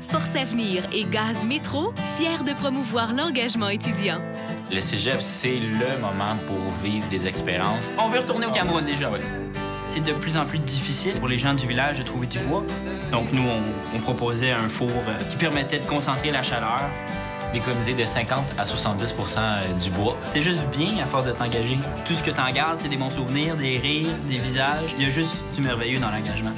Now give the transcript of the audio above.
Force Avenir et Gaz Métro, fiers de promouvoir l'engagement étudiant. Le cégep, c'est le moment pour vivre des expériences. On veut retourner au ah, Cameroun déjà. C'est de plus en plus difficile pour les gens du village de trouver du bois. Donc nous, on, on proposait un four euh, qui permettait de concentrer la chaleur. D'économiser de 50 à 70 euh, du bois. C'est juste bien à force de t'engager. Tout ce que tu en gardes, c'est des bons souvenirs, des rires, des visages. Il y a juste du merveilleux dans l'engagement.